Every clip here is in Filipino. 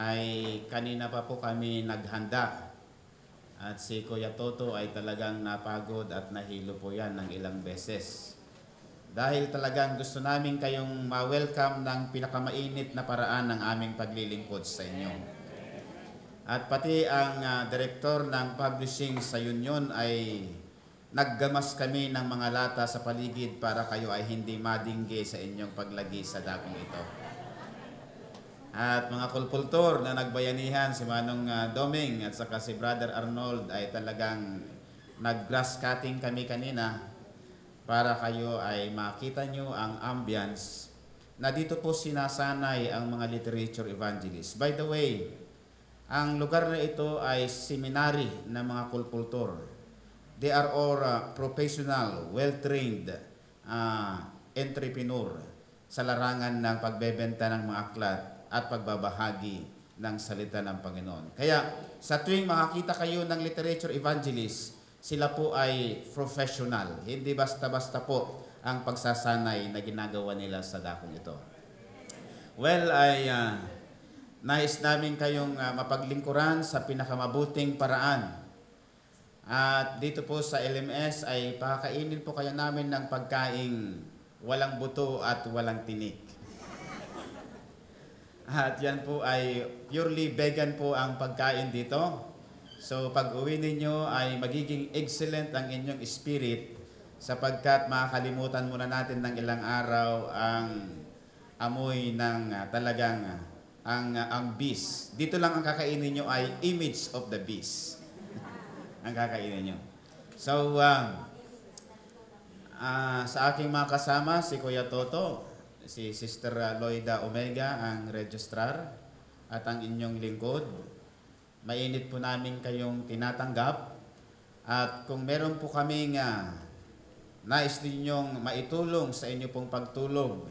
ay kanina pa po kami naghanda. At si Kuya Toto ay talagang napagod at nahilo po yan ng ilang beses. Dahil talagang gusto namin kayong ma-welcome ng pinakamainit na paraan ng aming paglilingkod sa inyo. At pati ang ah, direktor ng publishing sa Union ay naggamas kami ng mga lata sa paligid para kayo ay hindi madingge sa inyong paglagi sa dakong ito. At mga kulkultor na nagbayanihan, si Manong ah, Doming at saka si Brother Arnold ay talagang nag-grass cutting kami kanina para kayo ay makita nyo ang ambience na dito po sinasanay ang mga literature evangelists. By the way, ang lugar na ito ay seminary ng mga kulkultor. They are all uh, professional, well-trained uh, entrepreneur sa larangan ng pagbebenta ng mga aklat at pagbabahagi ng salita ng Panginoon. Kaya sa tuwing makakita kayo ng literature evangelist, sila po ay professional. Hindi basta-basta po ang pagsasanay na ginagawa nila sa dakong ito. Well, ay uh, nais namin kayong uh, mapaglingkuran sa pinakamabuting paraan. At dito po sa LMS ay pakakainin po kayo namin ng pagkaing walang buto at walang tinik. At yan po ay purely vegan po ang pagkain dito. So pag uwi ninyo ay magiging excellent ang inyong spirit sapagkat makakalimutan muna natin ng ilang araw ang amoy ng ah, talagang ah, ang ah, ang beast. Dito lang ang kakainin nyo ay image of the beast. ang kakainin nyo. So, um, ah, sa aking mga kasama, si Kuya Toto, si Sister Loida Omega, ang registrar, at ang inyong lingkod. Mainit po namin kayong tinatanggap. At kung meron po kaming ah, nais ninyong maitulong sa inyo pong pagtulog,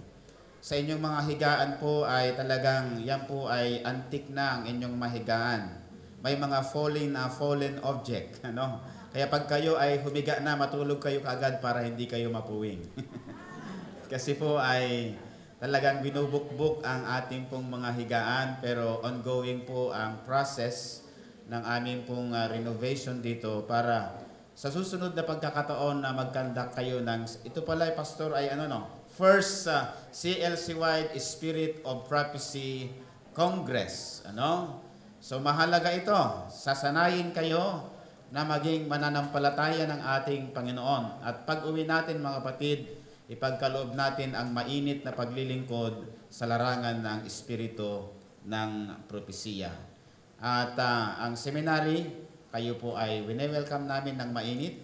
sa inyong mga higaan po ay talagang yan po ay antik na ang inyong mahigaan. May mga fallen na fallen object, ano? Kaya pag kayo ay humiga na, matulog kayo kaagad para hindi kayo mapuwing. Kasi po ay talagang binubukbuk ang ating pong mga higaan pero ongoing po ang process ng aming pong ah, renovation dito para sa susunod na pagkakataon na mag-conduct kayo ng ito pala pastor ay ano no? First uh, CLC-wide Spirit of Prophecy Congress ano? So mahalaga ito. Sasanayin kayo na maging mananampalataya ng ating Panginoon. At pag uwi natin mga kapatid ipagkaloob natin ang mainit na paglilingkod sa larangan ng espiritu ng propesiya at ah, ang seminary kayo po ay wine-welcome namin ng mainit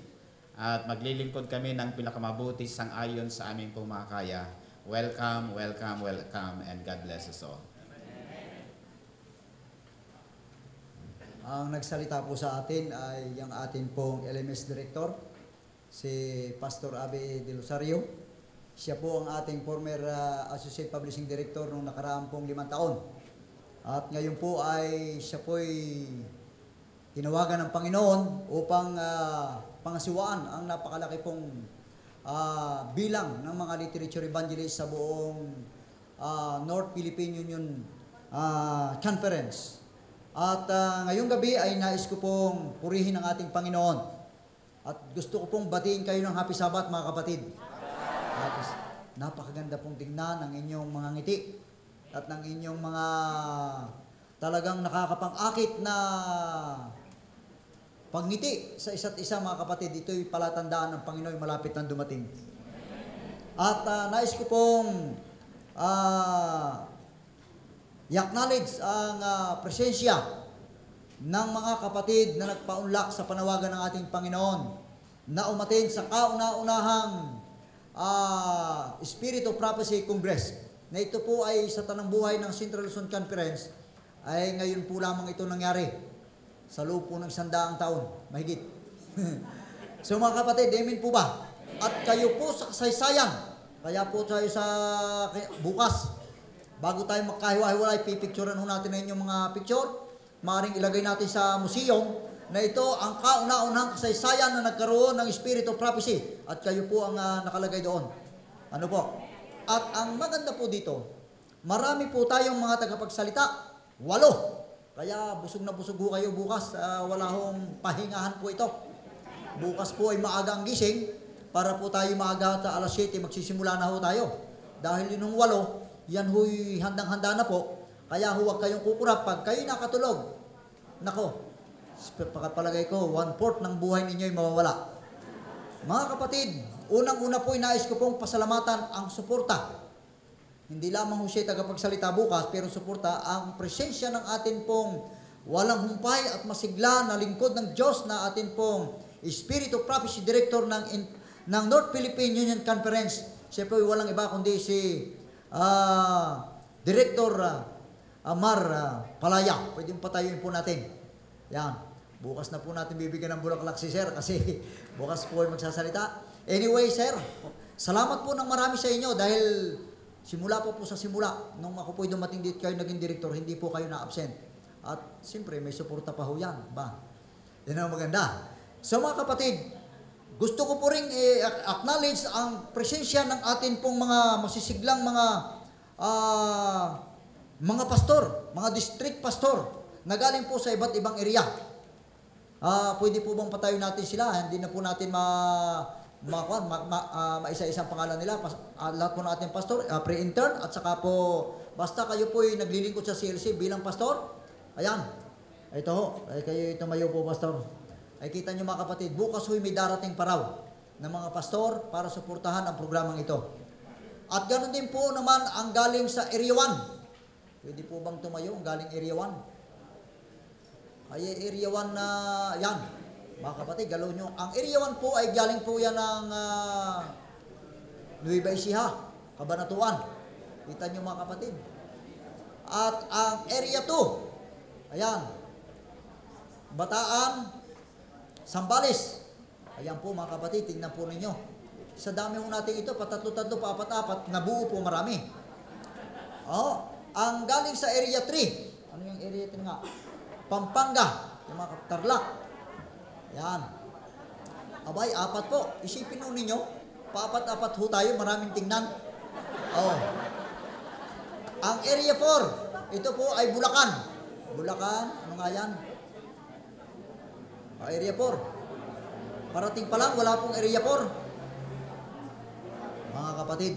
at maglilingkod kami ng pinakamabuti sang ayon sa aming pong makakaya. Welcome, welcome, welcome, and God bless us all. Ang nagsalita po sa atin ay yung ating pong LMS Director, si Pastor Abe De Rosario. Siya po ang ating former uh, Associate Publishing Director nung nakaraang pong limang taon. At ngayon po ay siya po ay tinawagan ng Panginoon upang uh, pangasiwaan ang napakalaki pong ah, bilang ng mga literature evangelists sa buong ah, North Philippine Union ah, Conference. At ah, ngayong gabi ay nais ko pong purihin ang ating Panginoon. At gusto ko pong batiin kayo ng Happy Sabbath mga kapatid. At is- napakaganda pong tingnan ng inyong mga ngiti at ng inyong mga talagang nakakapang-akit na pangngiti sa isa't isa mga kapatid. Ito'y palatandaan ng Panginoon malapit nang dumating. At ah, nais ko pong ah, i-acknowledge ang ah, presensya ng mga kapatid na nagpaunlak sa panawagan ng ating Panginoon na umatin sa kauna-unahang ah, Spirit of Prophecy Congress na ito po ay sa tanang buhay ng Central Luzon Conference ay ngayon po lamang ito nangyari sa loob po ng sandaang taon, mahigit. so mga kapatid, amen po ba? At kayo po sa kasaysayan, kaya po tayo sa bukas, bago tayo magkahiwa-hiwalay, pipicturean ho natin na inyong mga picture, maaaring ilagay natin sa museum, na ito ang kauna-unahang kasaysayan na nagkaroon ng Spirit of Prophecy, at kayo po ang ah, nakalagay doon. Ano po? At ang maganda po dito, marami po tayong mga tagapagsalita, walo Kaya busog na busog ho kayo bukas. Ah, wala hong pahingahan po ito. Bukas po ay maaga ang gising para po tayo maaga at alas 7 magsisimula na ho tayo. Dahil yun walo, yan ho'y handang-handa na po. Kaya huwag kayong kukurap pag kayo nakatulog. Nako, palagay ko, one-fourth ng buhay ninyo ay mawawala. Mga kapatid, unang-una po nais ko pong pasalamatan ang suporta. Hindi lamang ho siya tagapagsalita bukas, pero suporta ang presensya ng atin pong walang humpay at masigla na lingkod ng Diyos na atin pong Spirit of Prophecy Director ng, in- ng North Philippine Union Conference. Siya po walang iba kundi si ah, Director ah, Amar ah, Palaya. Pwede patayuin po natin. Yan. Bukas na po natin bibigyan ng bulaklak si Sir kasi bukas po ay magsasalita. Anyway, Sir, salamat po ng marami sa inyo dahil simula po po sa simula, nung ako po dumating dito kayo naging director, hindi po kayo na-absent. At siyempre, may suporta pa ho yan. Ba? Yan ang maganda. So mga kapatid, gusto ko po rin i-acknowledge ang presensya ng atin pong mga masisiglang mga ah, mga pastor, mga district pastor na galing po sa iba't ibang area. Ah, pwede po bang patayo natin sila? Hindi na po natin ma ma, ma, ma, ah, maisa-isang pangalan nila. Pas, ah, lahat po natin pastor, ah, pre-intern at saka po basta kayo po ay naglilingkod sa CLC bilang pastor. Ayan. Ito ho, ay kayo tumayo po pastor. Ay kita niyo mga kapatid, bukas ho'y may darating paraw ng mga pastor para suportahan ang programang ito. At ganoon din po naman ang galing sa Area 1. Pwede po bang tumayo ang galing Area 1? Ay Area 1 na yan. Mga kapatid, galaw nyo. Ang Area 1 po ay galing po yan ng uh, Nueva Ecija, Kabanatuan. Kita nyo mga kapatid. At ang Area 2, ayan, Bataan, Sambales. Ayan po mga kapatid, tingnan po ninyo. Sa dami po natin ito, patatlo-tatlo, paapat-apat, nabuo po marami. Oh, ang galing sa Area 3. Ano yung Area 3 nga? Pampanga, yung mga Tarlac. Yan. Abay, apat po. Isipin po ninyo, paapat-apat ho tayo, maraming tingnan. Oh. Ang Area 4, ito po ay Bulacan. Bulacan, ano nga yan? Ah, area 4. Parating pa lang, wala pong Area 4. Mga kapatid,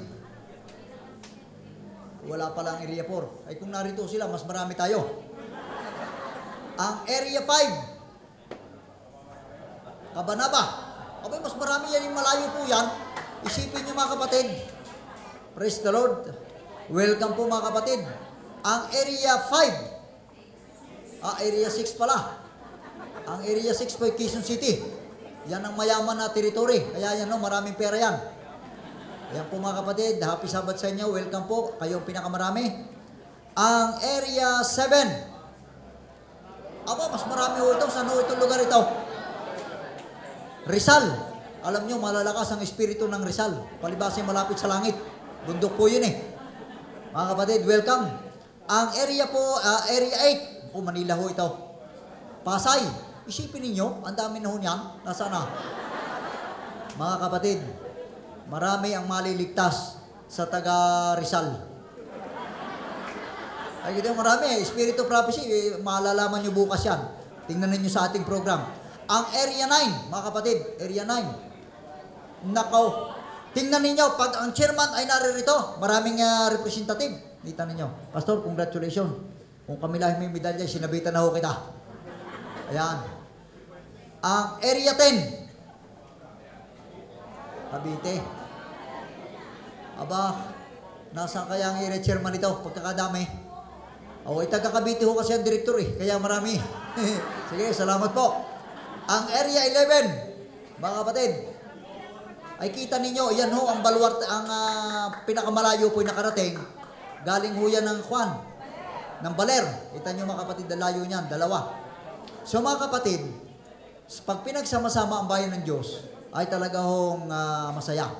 wala pa lang Area 4. Ay kung narito sila, mas marami tayo. Ang Area 5, Kabanaba. Abay, mas marami yan yung malayo po yan. Isipin nyo mga kapatid. Praise the Lord. Welcome po mga kapatid. Ang Area 5, ah, Area 6 pala. Ang Area 6 po ay Quezon City. Yan ang mayaman na territory. Kaya yan, no, maraming pera yan. Yan po mga kapatid, happy Sabbath sa inyo. Welcome po. Kayo pinakamarami. Ang Area 7. Aba, mas marami ho ito. Saan ho itong lugar ito? Rizal. Alam nyo, malalakas ang espiritu ng Rizal. Palibasa malapit sa langit. Bundok po yun eh. Mga kapatid, welcome. Ang area po, ah, Area 8. Po, Manila ho ito. Pasay. Isipin ninyo, ang dami na ho niyan. Nasaan na? Mga kapatid, marami ang maliligtas sa taga Rizal. Ay, ito marami eh. Spirit of Prophecy, eh, malalaman nyo bukas yan. Tingnan ninyo sa ating program. Ang Area 9, mga kapatid, Area 9. Nakaw. Tingnan ninyo, pag ang chairman ay naririto, maraming ah, representative. Kita ninyo. Pastor, congratulations. Kung kami lang may medalya, sinabitan na ho kita. Ayan. Ang Area 10. Cavite. Aba, nasa kaya ang chairman ito, pagkakadami. O, oh, taga Cavite ho kasi ang director eh, kaya marami. Sige, salamat po. Ang Area 11, mga kapatid, ay kita ninyo, yan ho, ang baluarte, ang ah, pinakamalayo po nakarating, galing ho yan ng Juan, ng Baler. Kita nyo mga kapatid, dalayo niyan, dalawa. So mga kapatid, pag pinagsama-sama ang bayan ng Diyos, ay talaga hong ah, masaya.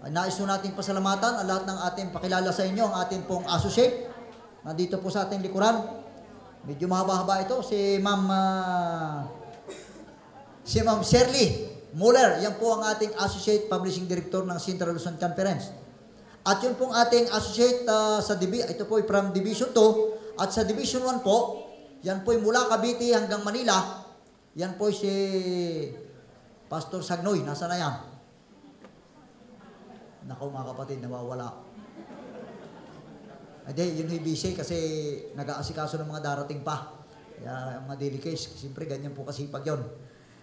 Ay, nais po natin pasalamatan ang lahat ng ating pakilala sa inyo, ang ating pong associate. Nandito po sa ating likuran. Medyo mahaba-haba ito. Si Ma'am ah, si Ma'am Shirley Muller. Yan po ang ating Associate Publishing Director ng Central Luzon Conference. At yun pong ating Associate ah, sa Divi ito po ay from Division 2 at sa Division 1 po Yan po'y mula Cavite hanggang Manila. Yan po'y si Pastor Sagnoy. Nasa na yan? Naku mga kapatid, nawawala. Hindi, yun yung busy kasi nag-aasikaso ng mga darating pa. Kaya mga daily case, siyempre ganyan po kasipag yun.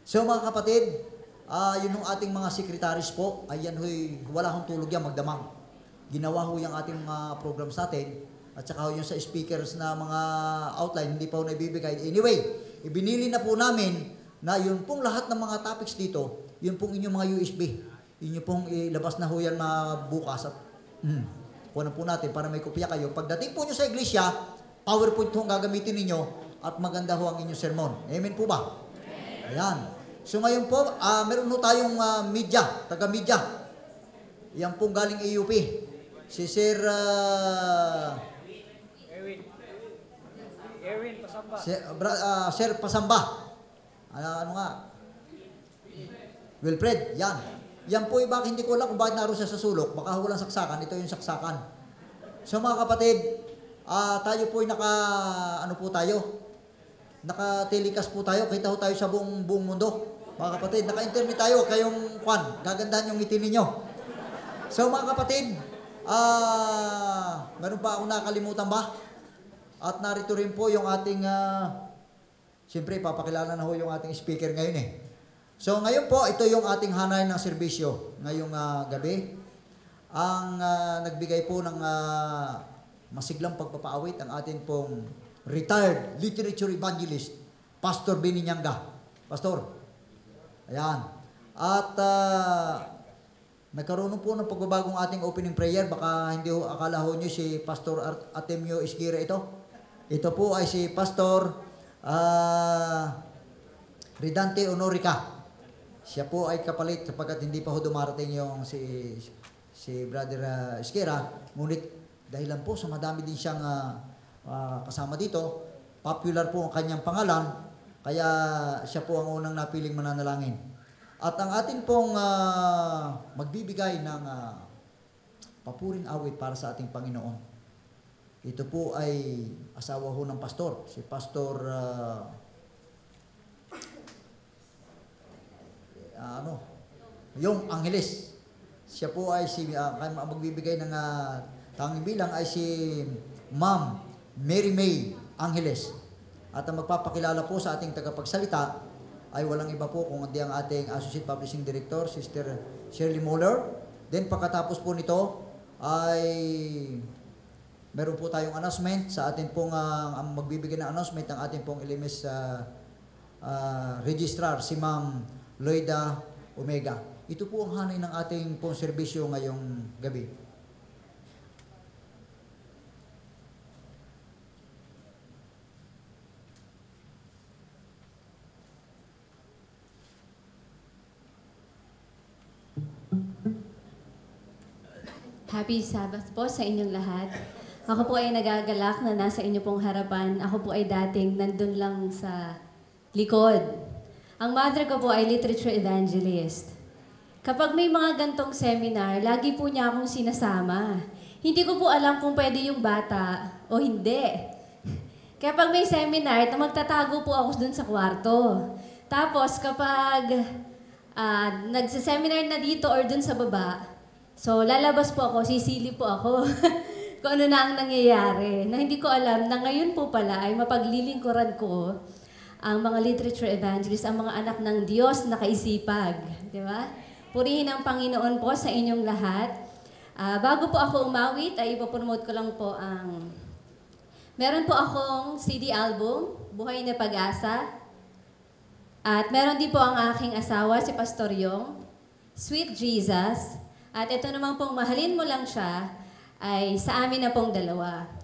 So mga kapatid, ah yun yung ating mga secretaries po, ay yan ho'y, wala hong tulog yan, magdamag. Ginawa ho yung ating mga programs natin, at saka ho yung sa speakers na mga outline, hindi pa ho naibibigay. Anyway, ibinili na po namin na yun pong lahat ng mga topics dito, yun pong inyong mga USB. Yun yung pong ilabas na ho yan na bukas at mm, kuha po natin para may kopya kayo. Pagdating po nyo sa iglesia, PowerPoint ho ang gagamitin ninyo at maganda ho ang inyong sermon. Amen po ba? Ayan. So ngayon po, ah meron ho tayong ah, media, taga-media. Yan pong galing AUP. Si Sir ah, Erwin. Erwin, pasamba. Si, bra- ah, Sir Pasamba. Ano, ano nga? Wilfred, yan. Yan po, iba, hindi ko alam kung bakit naroon siya sa sulok. Baka walang saksakan. Ito yung saksakan. So mga kapatid, ah tayo po naka, ano po tayo? Naka-telecast po tayo. Kita ho tayo sa buong, buong mundo. Mga kapatid, naka-internet tayo. Kayong kwan, gagandahan yung ngiti ninyo. So mga kapatid, ah meron pa akong nakalimutan ba? At narito rin po yung ating, ah, siyempre, papakilala na ho yung ating speaker ngayon eh. So ngayon po, ito yung ating hanay ng serbisyo ngayong ah, gabi. Ang ah, nagbigay po ng ah, masiglang pagpapaawit ang ating pong retired literature evangelist, Pastor Benny Nyanga. Pastor, ayan. At ah, nagkaroon po ng pagbabagong ating opening prayer. Baka hindi ho, akala ho nyo si Pastor Artemio Isgira ito. Ito po ay si Pastor ah, Ridante Honorica. Siya po ay kapalit sapagkat hindi pa ho dumarating yung si si Brother uh, Esquera. Ngunit dahilan po sa madami din siyang ah, ah, kasama dito, popular po ang kanyang pangalan, kaya siya po ang unang napiling mananalangin. At ang atin pong ah, magbibigay ng ah, papuring awit para sa ating Panginoon. Ito po ay asawa ho ng pastor, si Pastor ah, ah, ano, yung Angeles. Siya po ay si, uh, magbibigay ng uh, tanging bilang ay si Ma'am Mary May Angeles. At ang magpapakilala po sa ating tagapagsalita ay walang iba po kung hindi ang ating Associate Publishing Director, Sister Shirley Muller. Then pagkatapos po nito ay meron po tayong announcement sa ating pong ah, ang magbibigay ng announcement ang ating pong LMS ah, ah, registrar si Ma'am Loida Omega. Ito po ang hanay ng ating pong serbisyo ngayong gabi. Happy Sabbath po sa inyong lahat. Ako po ay nagagalak na nasa inyo pong harapan. Ako po ay dating nandun lang sa likod. Ang mother ko po ay literature evangelist. Kapag may mga gantong seminar, lagi po niya akong sinasama. Hindi ko po alam kung pwede yung bata o hindi. Kaya pag may seminar, na magtatago po ako dun sa kwarto. Tapos kapag ah, nagsiseminar na dito or dun sa baba, So, lalabas po ako, sisili po ako kung ano na ang nangyayari. Na hindi ko alam na ngayon po pala ay mapaglilingkuran ko ang mga literature evangelists, ang mga anak ng Diyos na kaisipag. Di ba? Purihin ang Panginoon po sa inyong lahat. Ah, bago po ako umawit, ay ipopromote ko lang po ang... Meron po akong CD album, Buhay na Pag-asa. At meron din po ang aking asawa, si Pastor Yong, Sweet Jesus. At ito naman pong mahalin mo lang siya ay sa amin na pong dalawa.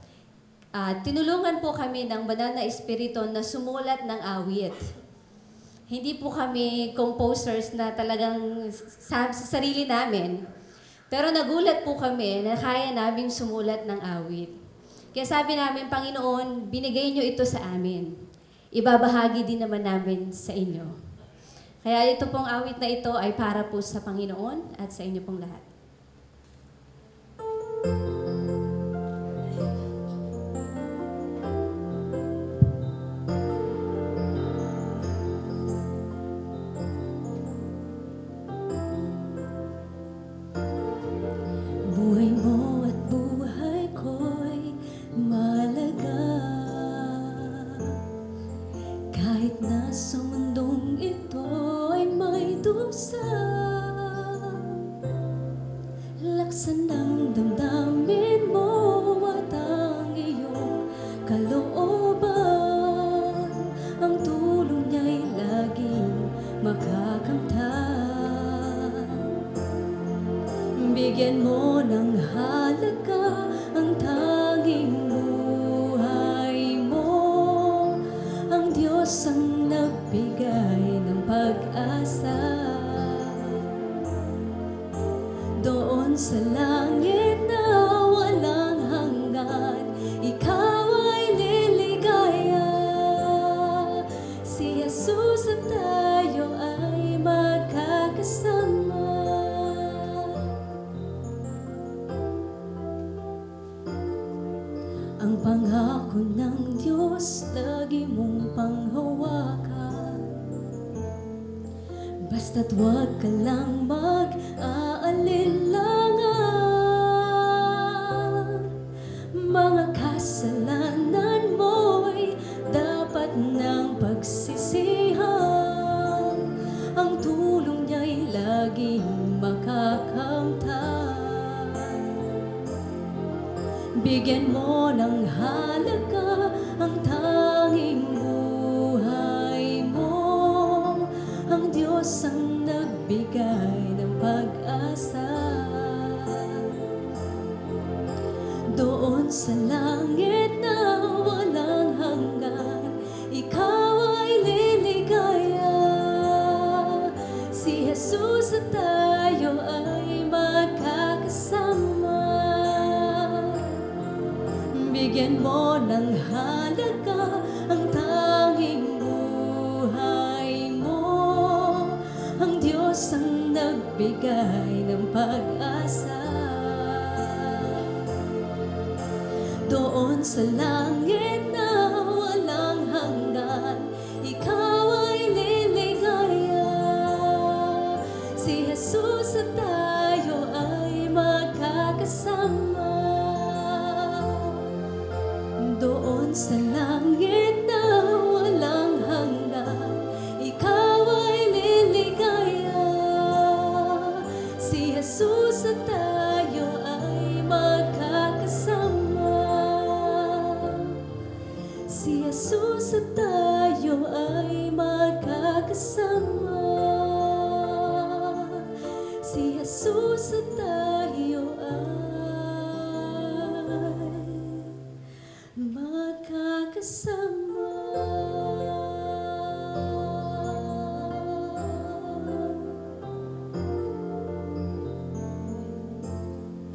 At tinulungan po kami ng banal na espiritu na sumulat ng awit. Hindi po kami composers na talagang sa, sa sarili namin. Pero nagulat po kami na kaya naming sumulat ng awit. Kaya sabi namin, Panginoon, binigay niyo ito sa amin. Ibabahagi din naman namin sa inyo. Kaya ito pong awit na ito ay para po sa Panginoon at sa inyo pong lahat. Kahit Bigyan mo ng halaga ang tanging mo. Ang Diyos ang nagbigay ng pag-asa. Doon sa Jesus tayo ay magkakasama. Doon sa langit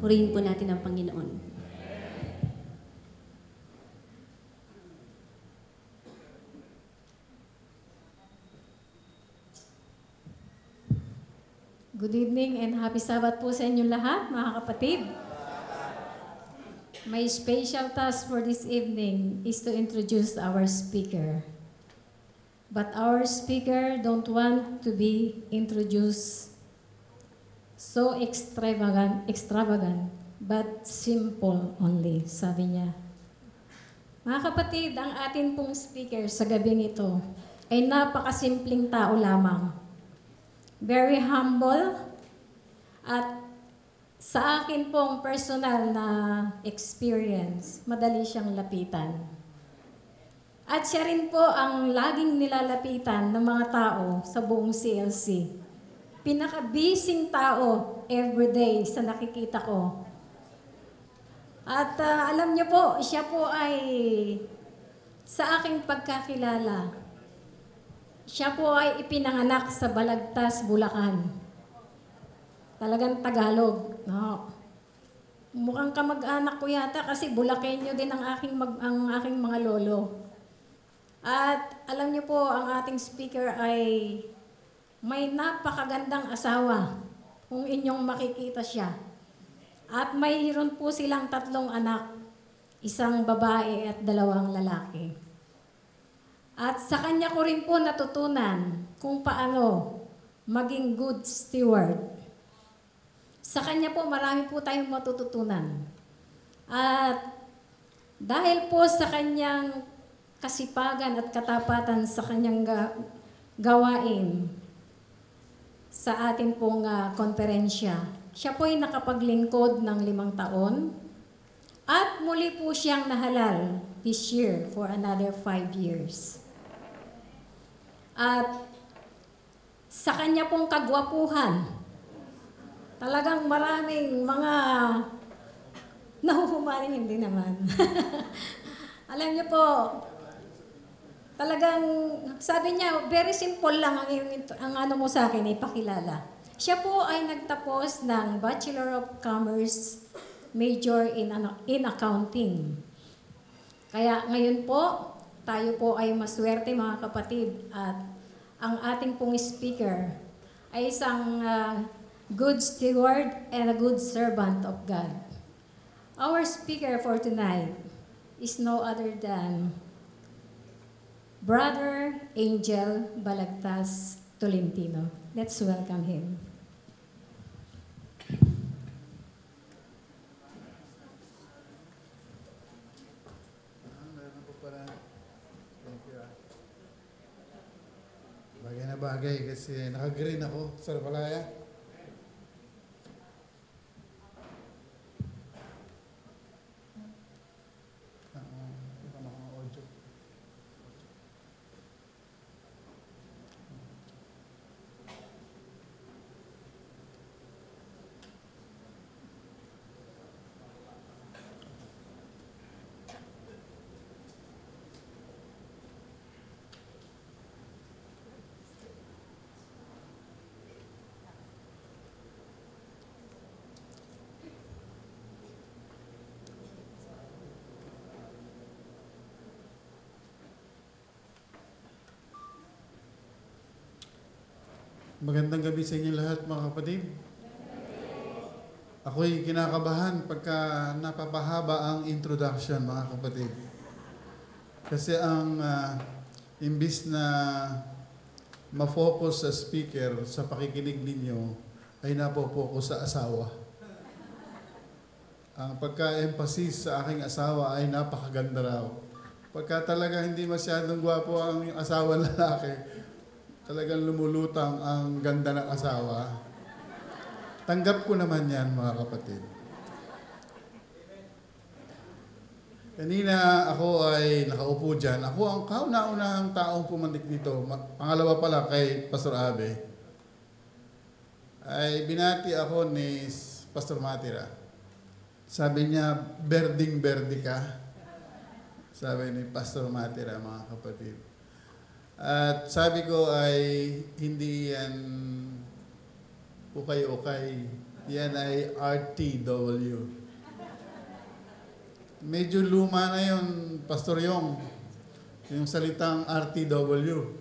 Purihin po natin ang Panginoon. Good evening and happy Sabbath po sa inyong lahat, mga kapatid. My special task for this evening is to introduce our speaker. But our speaker don't want to be introduced so extravagant, extravagant, but simple only, sabi niya. Mga kapatid, ang atin pong speaker sa gabing ito ay napakasimpleng tao lamang very humble at sa akin pong personal na experience, madali siyang lapitan. At siya rin po ang laging nilalapitan ng mga tao sa buong CLC. Pinaka-busy tao everyday sa nakikita ko. At ah, alam niyo po, siya po ay sa aking pagkakilala, siya po ay ipinanganak sa Balagtas, Bulacan. Talagang Tagalog. No. Mukhang kamag-anak ko yata kasi Bulakenyo din ang aking, mag, ang aking mga lolo. At alam niyo po, ang ating speaker ay may napakagandang asawa kung inyong makikita siya. At mayroon po silang tatlong anak, isang babae at dalawang lalaki. At sa kanya ko rin po natutunan kung paano maging good steward. Sa kanya po marami po tayong matututunan. At dahil po sa kanyang kasipagan at katapatan sa kanyang ga- gawain sa atin pong ah, konferensya. Siya po ay nakapaglingkod ng limang taon at muli po siyang nahalal this year for another five years. At sa kanya pong kagwapuhan, talagang maraming mga nahuhumaling hindi naman. Alam niyo po, talagang sabi niya, very simple lang ang, ang ano mo sa akin, ipakilala. Siya po ay nagtapos ng Bachelor of Commerce major in, ano, in accounting. Kaya ngayon po, tayo po ay maswerte mga kapatid at ang ating pong speaker ay isang ah, good steward and a good servant of God. Our speaker for tonight is no other than Brother Angel Balagtas Tolentino. Let's welcome him. Bagay na bagay kasi naka-green ako sa Palaya. Magandang gabi sa inyo lahat mga kapatid. Ako'y kinakabahan pagka napapahaba ang introduction mga kapatid. Kasi ang ah, imbis na ma-focus sa speaker sa pakikinig ninyo ay napopokus sa asawa. Ang pagka-emphasis sa aking asawa ay napakaganda raw. Pagka talaga hindi masyadong gwapo ang asawa lalaki, talagang lumulutang ang ganda ng asawa. Tanggap ko naman yan, mga kapatid. Kanina ako ay nakaupo dyan. Ako ang kauna-unahang taong pumandik dito. Pangalawa pala kay Pastor Abe. Ay binati ako ni Pastor Matira. Sabi niya, berding-berdi ka. Sabi ni Pastor Matira, mga kapatid. At sabi ko ay hindi yan ukay-ukay. Yan ay RTW. Medyo luma na yun, Pastor Yong. Yung salitang RTW.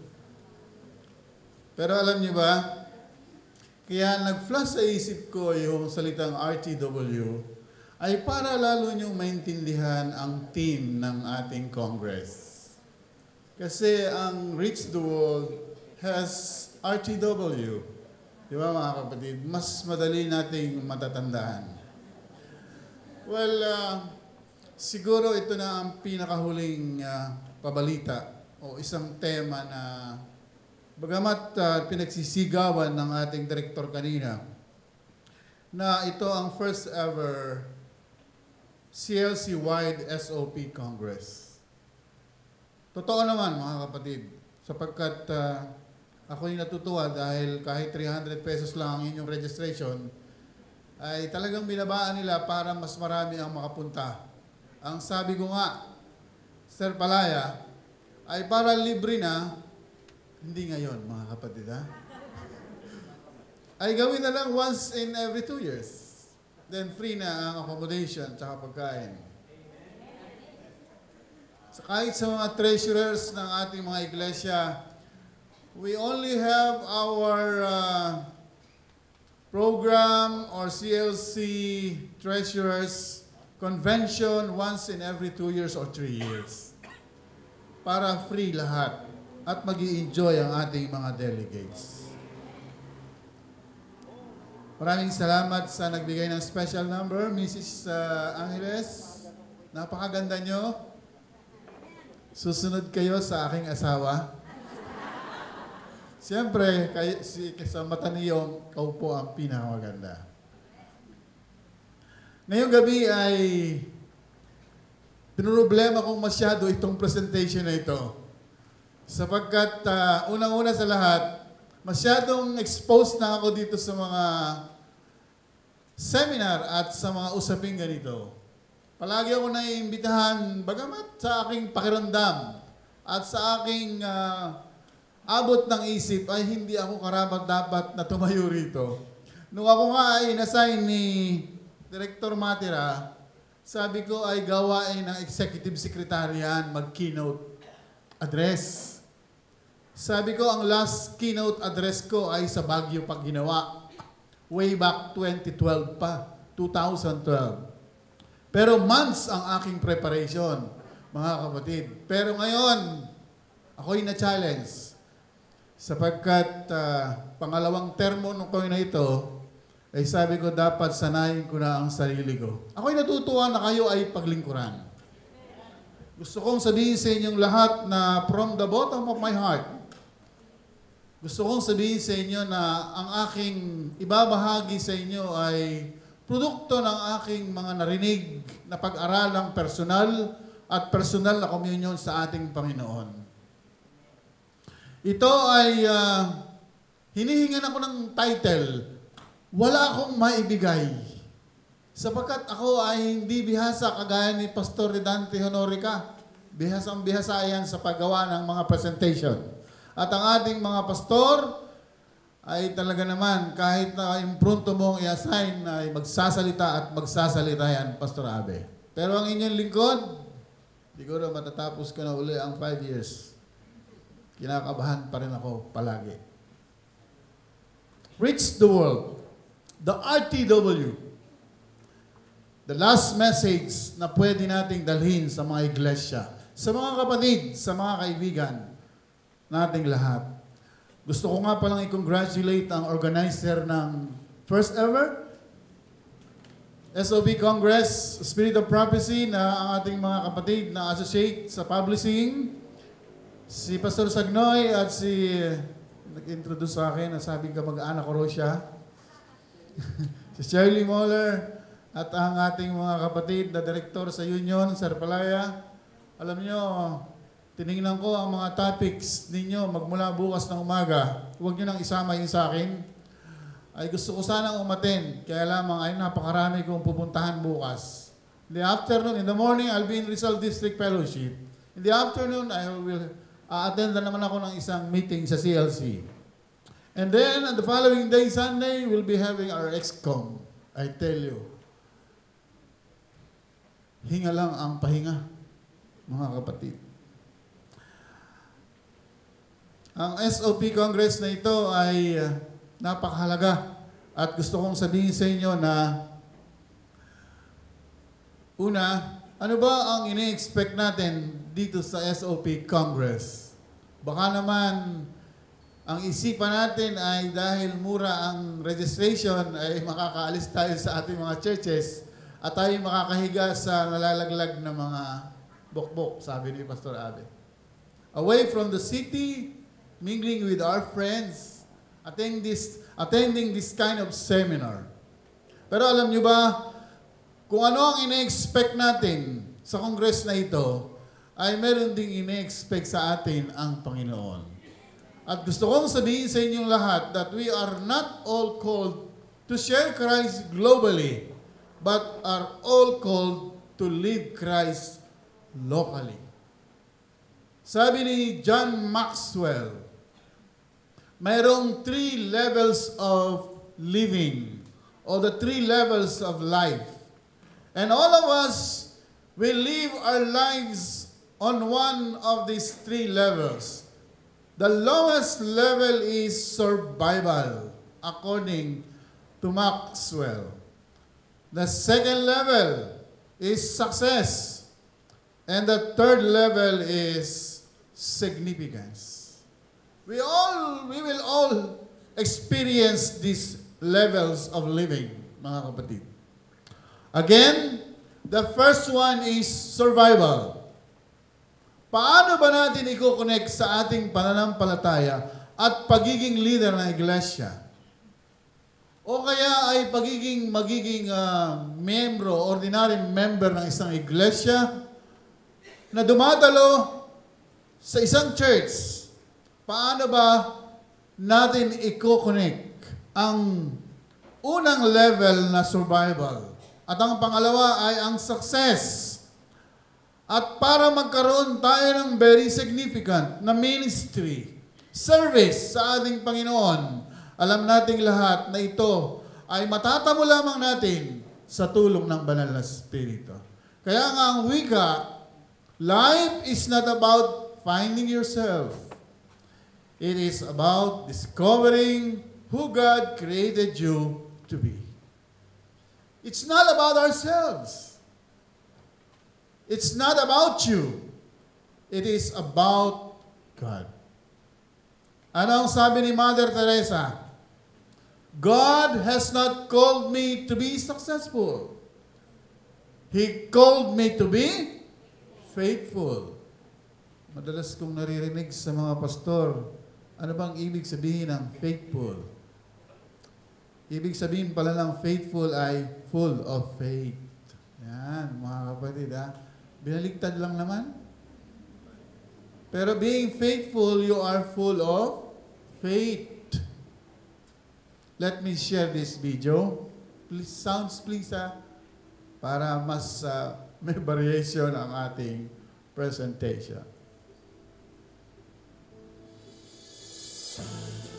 Pero alam niyo ba, kaya nag-flash sa isip ko yung salitang RTW ay para lalo niyong maintindihan ang team ng ating Congress. Kasi ang Reach the has RTW. Di ba mga kapatid? Mas madali nating matatandaan. Well, uh, siguro ito na ang pinakahuling uh, pabalita o isang tema na bagamat uh, pinagsisigawan ng ating direktor kanina na ito ang first ever CLC-wide SOP Congress. Totoo naman mga kapatid, sapagkat uh, ako'y natutuwa dahil kahit 300 pesos lang ang inyong registration, ay talagang binabaan nila para mas marami ang makapunta. Ang sabi ko nga, Sir Palaya, ay para libre na, hindi ngayon mga kapatid ha? Ay gawin na lang once in every two years. Then free na ang accommodation at pagkain. So kahit sa mga treasurers ng ating mga iglesia, we only have our uh, program or CLC treasurers convention once in every two years or three years. Para free lahat at mag enjoy ang ating mga delegates. Maraming salamat sa nagbigay ng special number, Mrs. uh, Angeles. Napakaganda nyo. Susunod kayo sa aking asawa? Siyempre, kay, si, sa mata niyong, kau po ang pinakamaganda. Ngayong gabi ay pinroblema kong masyado itong presentation na ito. Sapagkat ah, unang-una sa lahat, masyadong exposed na ako dito sa mga seminar at sa mga usaping ganito. Palagi ako naiimbitahan, bagamat sa aking pakiramdam at sa aking ah, abot ng isip ay hindi ako karapat dapat na tumayo rito. Nung ako nga ay nasign ni Director Matira, sabi ko ay gawain ng executive secretary yan, mag-keynote address. Sabi ko, ang last keynote address ko ay sa Baguio pag ginawa. Way back 2012 pa, 2012. Pero months ang aking preparation, mga kapatid. Pero ngayon, ako'y na-challenge. Sapagkat ah, pangalawang termo nung ko na ito, ay sabi ko dapat sanayin ko na ang sarili ko. Ako'y natutuwa na kayo ay paglingkuran. Gusto kong sabihin sa inyong lahat na from the bottom of my heart, gusto kong sabihin sa inyo na ang aking ibabahagi sa inyo ay produkto ng aking mga narinig na pag-aralang personal at personal na communion sa ating Panginoon. Ito ay ah, hinihingan ako ng title, wala akong maibigay. Sapagkat ako ay hindi bihasa kagaya ni Pastor Redante Honorica. Bihasang bihasa yan sa paggawa ng mga presentation. At ang ating mga pastor ay talaga naman kahit na impronto mong i-assign ay magsasalita at magsasalita yan, Pastor Abe. Pero ang inyong lingkod, siguro matatapos ko na uli ang five years. Kinakabahan pa rin ako palagi. Reach the world. The RTW. The last message na pwede nating dalhin sa mga iglesia, sa mga kapatid, sa mga kaibigan nating lahat. Gusto ko nga palang i-congratulate ang organizer ng first ever SOB Congress, Spirit of Prophecy na ang ating mga kapatid na associate sa publishing, si Pastor Sagnoy at si nag-introduce sa akin na sabi ka mag-anak ko siya. si Shirley Moller at ang ating mga kapatid na direktor sa Union, Sir Palaya. Alam nyo, tiningnan ko ang mga topics ninyo magmula bukas ng umaga. Huwag nyo nang isama yun sa akin. Ay gusto ko sanang umaten, kaya lamang ay napakarami kong pupuntahan bukas. In the afternoon, in the morning, I'll be in Rizal District Fellowship. In the afternoon, I will a-attend na naman ako ng isang meeting sa CLC. And then, on the following day, Sunday, we'll be having our XCOM. I tell you, hinga lang ang pahinga, mga kapatid. Ang SOP Congress na ito ay uh, napakahalaga at gusto kong sabihin sa inyo na una, ano ba ang ini-expect natin dito sa SOP Congress? Baka naman ang isipan natin ay dahil mura ang registration ay makakaalis tayo sa ating mga churches at tayo makakahiga sa nalalaglag na mga bokbok, sabi ni Pastor Abe. Away from the city, mingling with our friends, attending this, attending this kind of seminar. Pero alam nyo ba, kung ano ang ine-expect natin sa Congress na ito, ay meron ding ine-expect sa atin ang Panginoon. At gusto kong sabihin sa inyong lahat that we are not all called to share Christ globally, but are all called to live Christ locally. Sabi ni John Maxwell, mayroong three levels of living or the three levels of life. And all of us will live our lives on one of these three levels. The lowest level is survival, according to Maxwell. The second level is success. And the third level is significance. We all, we will all experience these levels of living, mga kapatid. Again, the first one is survival. Paano ba natin i-connect sa ating pananampalataya at pagiging leader ng iglesia? O kaya ay pagiging magiging ah, membro, ordinary member ng isang iglesia na dumadalo sa isang church. Paano ba natin i-connect ang unang level na survival at ang pangalawa ay ang success. At para magkaroon tayo ng very significant na ministry, service sa ating Panginoon, alam nating lahat na ito ay matatamo lamang natin sa tulong ng Banal na Espiritu. Kaya nga ang wika, life is not about finding yourself. It is about discovering who God created you to be. It's not about ourselves. It's not about you. It is about God. Ano ang sabi ni Mother Teresa? God has not called me to be successful. He called me to be faithful. Madalas kong naririnig sa mga pastor, ano bang ibig sabihin ng faithful? Ibig sabihin pala ng faithful ay full of faith. Yan, mga kapatid ha. Binaligtad lang naman. Pero being faithful, you are full of faith. Let me share this video. Please, sounds please ha. Para mas ah, may variation ang ating presentation. sound.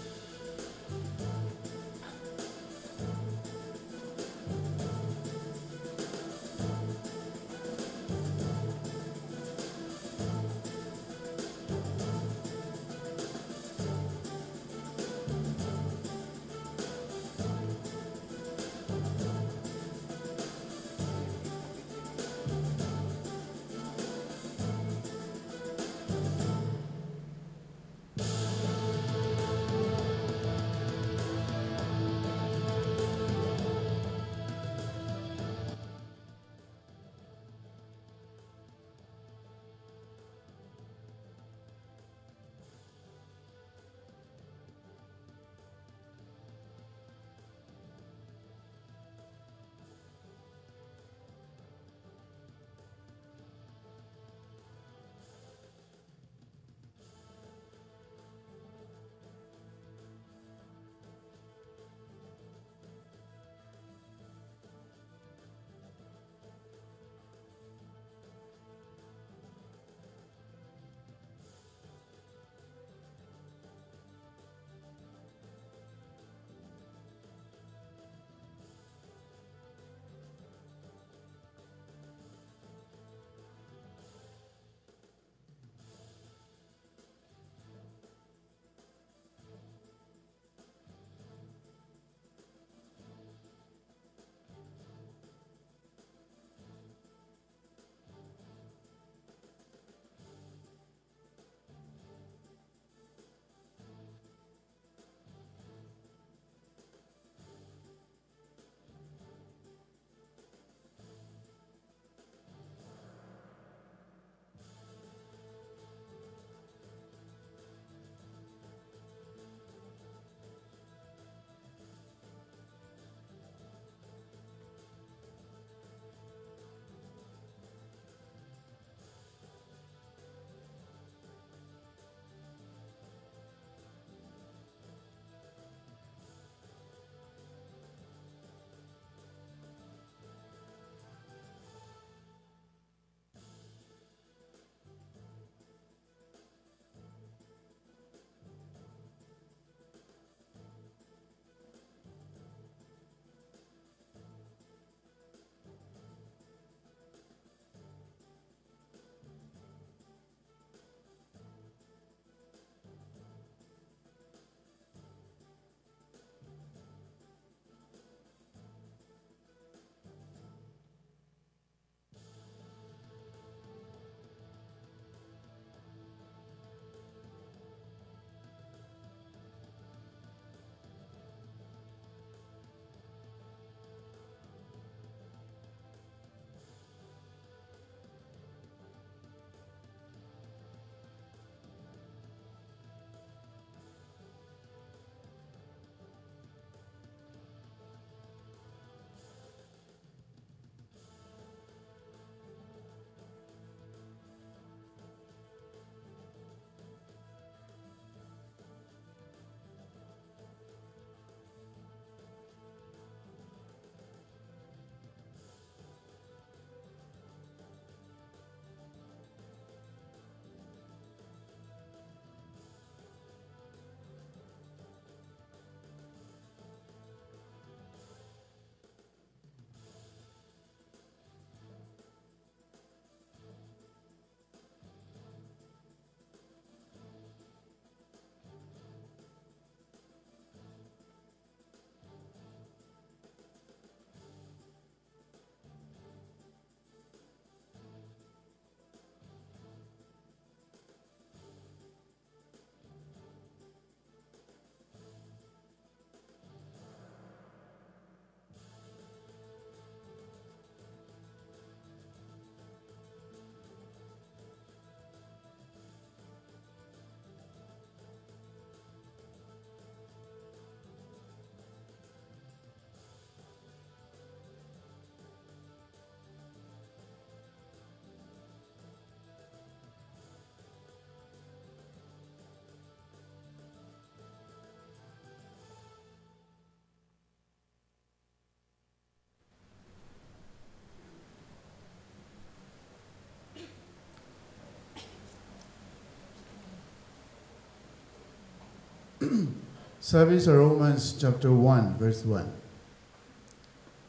Sabi sa Romans chapter 1, verse 1.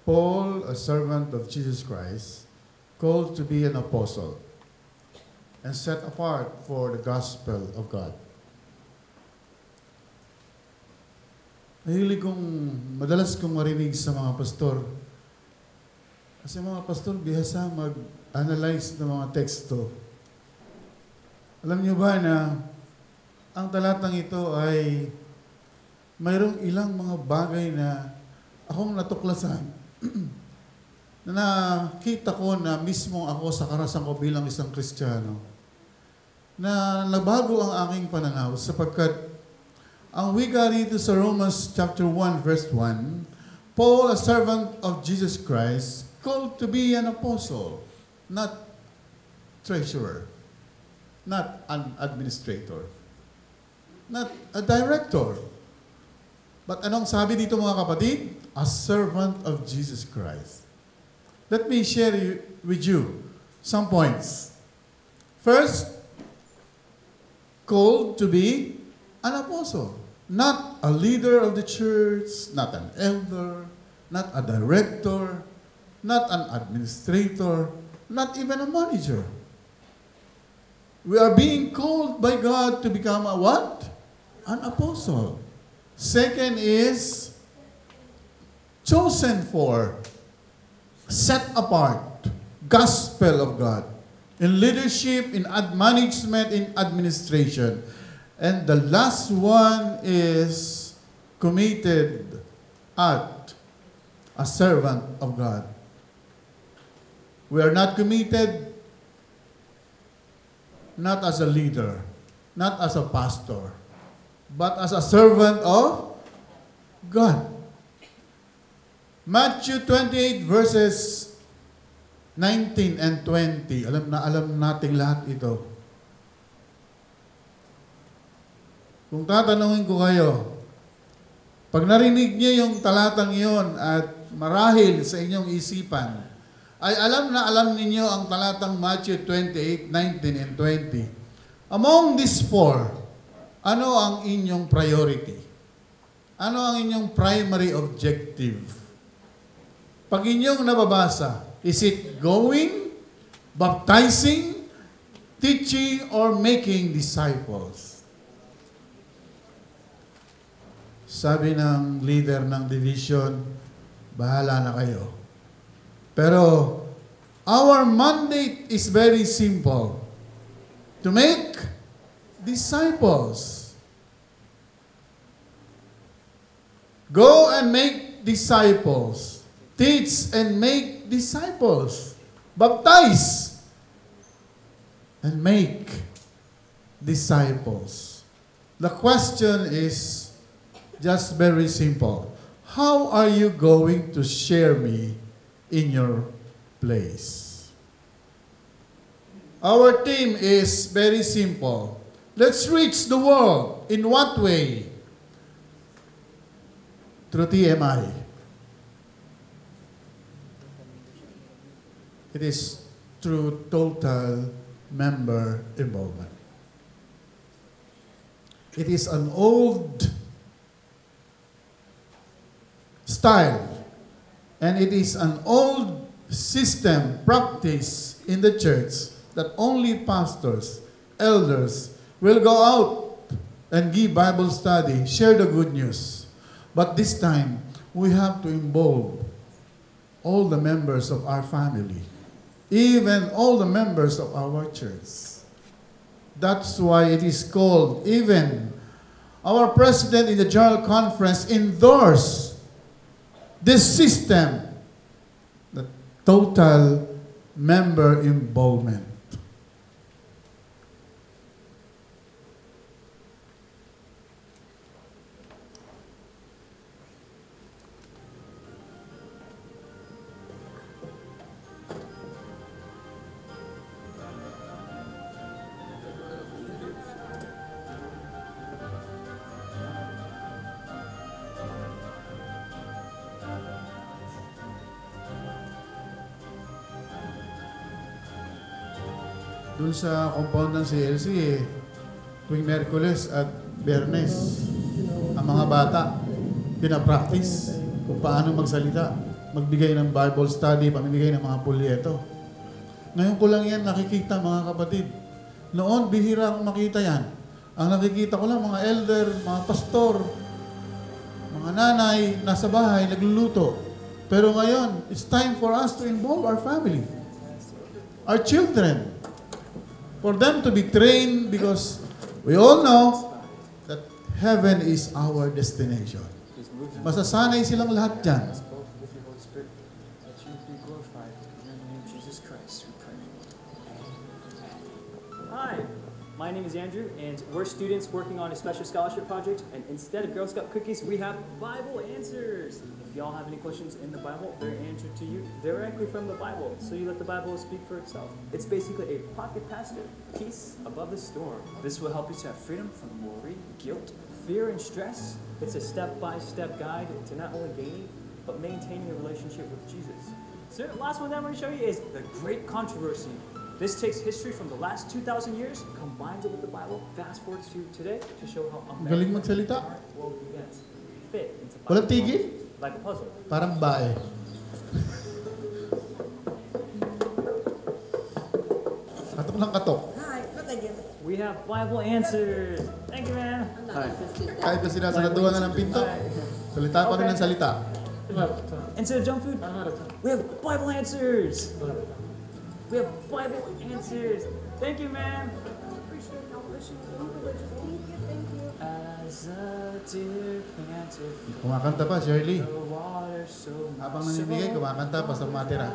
Paul, a servant of Jesus Christ, called to be an apostle and set apart for the gospel of God. Mahilig kong, madalas kong marinig sa mga pastor. Kasi mga pastor, bihasa mag-analyze ng mga teksto. Alam niyo ba na ang talatang ito ay mayroong ilang mga bagay na akong natuklasan na nakita ko na mismo ako sa karasan ko bilang isang Kristiyano na nabago ang aking pananaw sapagkat ang wika dito sa Romans chapter 1 verse 1 Paul, a servant of Jesus Christ, called to be an apostle, not treasurer, not an administrator, not a director. But anong sabi dito mga kapatid? A servant of Jesus Christ. Let me share you, with you some points. First, called to be an apostle. Not a leader of the church, not an elder, not a director, not an administrator, not even a manager. We are being called by God to become a what? An apostle. Second is chosen for, set apart, gospel of God. In leadership, in management, in administration. And the last one is committed at a servant of God. We are not committed not as a leader, not as a pastor, but as a servant of God. Matthew 28 verses 19 and 20. Alam na alam nating lahat ito. Kung tatanungin ko kayo, pag narinig niyo yung talatang iyon at marahil sa inyong isipan, ay alam na alam ninyo ang talatang Matthew 28, 19 and 20. Among these four, ano ang inyong priority? Ano ang inyong primary objective? Pag inyong nababasa, is it going, baptizing, teaching, or making disciples? Sabi ng leader ng division, bahala na kayo. Pero our mandate is very simple. To make disciples. Go and make disciples. Teach and make disciples. Baptize and make disciples. The question is just very simple. How are you going to share me in your place? Our team is very simple. Let's reach the world. In what way? Through TMI. It is through total member involvement. It is an old style and it is an old system practice in the church that only pastors, elders will go out and give Bible study, share the good news. But this time, we have to involve all the members of our family, even all the members of our church. That's why it is called, even our president in the General Conference endorsed this system, the total member involvement. Doon sa compound ng CLC eh, tuwing Merkules at Biyernes. ang mga bata, pinapractice kung paano magsalita, magbigay ng Bible study, pamimigay ng mga pulyeto. Ngayon ko lang yan nakikita mga kapatid. Noon, bihira akong makita yan. Ang nakikita ko lang, mga elder, mga pastor, mga nanay, nasa bahay, nagluluto. Pero ngayon, it's time for us to involve our family, our children, for them to be trained because we all know that heaven is our destination. Masasanay silang lahat dyan. My name is Andrew, and we're students working on a special scholarship project. And instead of Girl Scout cookies, we have Bible answers. If y'all have any questions in the Bible, they're answered to you directly from the Bible. So you let the Bible speak for itself. It's basically a pocket pastor, peace above the storm. This will help you to have freedom from worry, guilt, fear, and stress. It's a step-by-step guide to not only gaining but maintaining a relationship with Jesus. So last one that I'm going to show you is the Great Controversy. This takes history from the last 2,000 years, combines it with the Bible, fast forwards to today to show how Galing American magsalita. world events fit into Walang Bible tigil? like a puzzle. Parang bae. Katok ng katok. We have Bible answers. Thank you, man. Hi. Kahit na sinasaluduan na ng pinto, salita pa rin ng salita. Instead of junk food, we have Bible answers. We have Bible answers. Thank you, man. As a deer panteth Kumakanta pa, Shirley. for the water, so my Habang namimigay, soul kumakanta pa sa matira.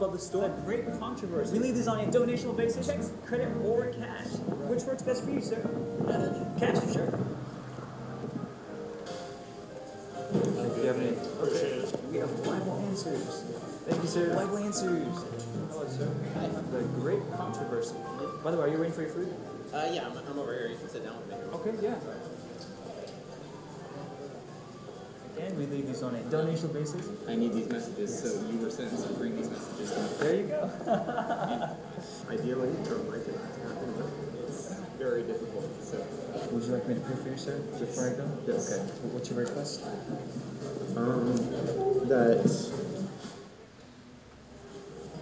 Above the storm. A great controversy. We leave these on a donational basis. Checks, credit, or cash. Which works best for you, sir? Cash, for sure. If you have any, okay. We have Bible answers. Thank you, sir. Bible answers. Hello, sir. The great controversy. By the way, are you waiting for your food? Uh, yeah, I'm, I'm over here. You can sit down with me. Okay, yeah. Again, we leave these on a donation basis. I need these messages, so you were sent to bring these messages to me. There you go. Ideally, I would like it to happen, but it's very difficult. So, Would you like me to pray for you, sir, before I go? Yes. Okay. What's your request? um, that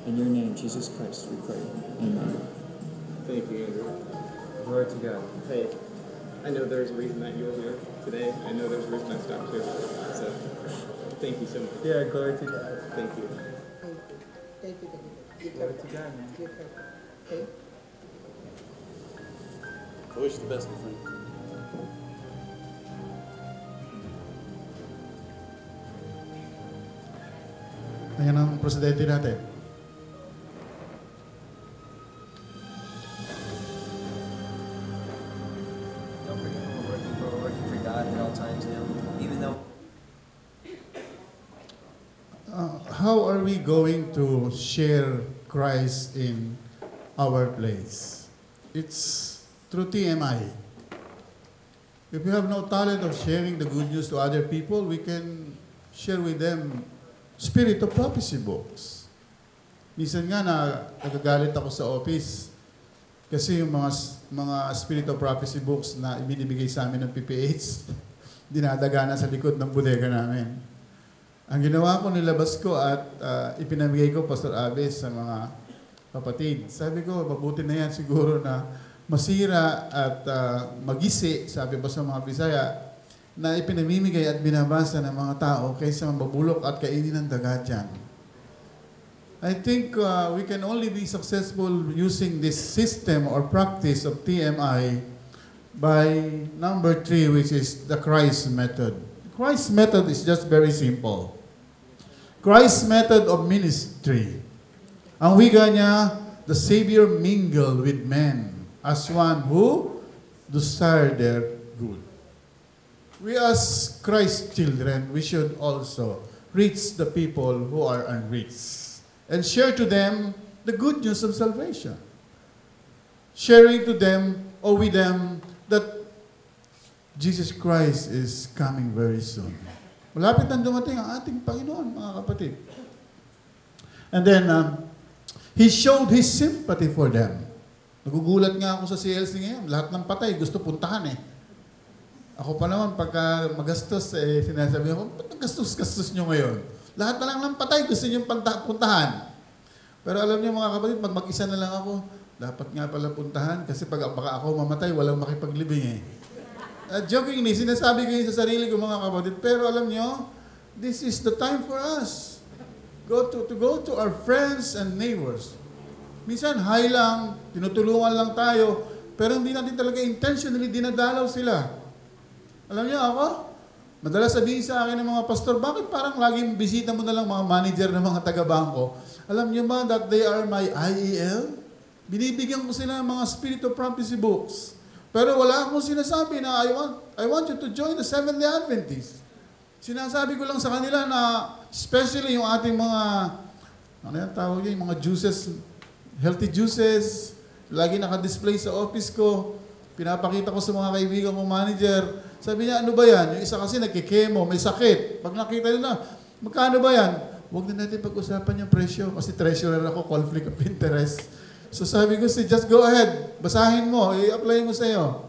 In your name, Jesus Christ, we pray. Amen. thank you, Andrew. Glory to God. Hey, I know there's a reason that you're here today. I know there's a reason I stopped here. So, thank you so much. Yeah, glory to God. Thank you. Thank you, thank you. Glory to God, man. Okay. I wish the best, my friend. Ayan ang presidente going to share Christ in our place? It's through TMI. If we have no talent of sharing the good news to other people, we can share with them Spirit of Prophecy books. Minsan nga na nagagalit ako sa office kasi yung mga mga Spirit of Prophecy books na ibinibigay sa amin ng PPH, dinadagana sa likod ng bodega namin. Ang ginawa ko, nilabas ko at ah, ipinamigay ko, Pastor Aves, sa mga kapatid. Sabi ko, mabuti na yan siguro na masira at ah, magisi, sabi pa sa mga Bisaya, na ipinamimigay at binabasa ng mga tao kaysa mabulok at kainin ng dagat yan. I think uh, we can only be successful using this system or practice of TMI by number three, which is the Christ method. Christ method is just very simple. Christ's method of ministry. Ang wika niya, the Savior mingled with men as one who desired their good. We as Christ's children, we should also reach the people who are unreached and share to them the good news of salvation. Sharing to them or with them that Jesus Christ is coming very soon. Malapit nang dumating ang ating Panginoon, mga kapatid. And then, um, He showed His sympathy for them. Nagugulat nga ako sa CLC ngayon. Lahat ng patay gusto puntahan eh. Ako pa naman, pagka magastos, eh, sinasabi ko, ba't gastos-gastos nyo ngayon? Lahat na lang ng patay gusto nyo puntahan. Pero alam niyo mga kapatid, pag mag-isa na lang ako, dapat nga pala puntahan kasi pag baka ako mamatay, walang makipaglibing eh. Uh, jokingly, sinasabi ko yun sa sarili ko mga kapatid, pero alam niyo, this is the time for us. Go to, to go to our friends and neighbors. Minsan, hi lang, tinutulungan lang tayo, pero hindi natin talaga intentionally dinadalaw sila. Alam niyo ako, madalas sabihin sa akin ng mga pastor, bakit parang laging bisita mo na lang mga manager ng mga taga-bangko? Alam niyo ba that they are my IEL? Binibigyan ko sila ng mga Spirit of Prophecy books. Pero wala akong sinasabi na I want, I want you to join the Seventh-day Adventists. Sinasabi ko lang sa kanila na especially yung ating mga, ano yan tawag yun, mga juices, healthy juices, lagi naka-display sa office ko, pinapakita ko sa mga kaibigan kong manager, sabi niya, ano ba yan? Yung isa kasi nagkikemo, may sakit. Pag nakita nila, magkano ba yan? Huwag na natin pag-usapan yung presyo kasi treasurer ako, conflict of interest. So sabi ko, si just go ahead, basahin mo, i-apply mo sa'yo.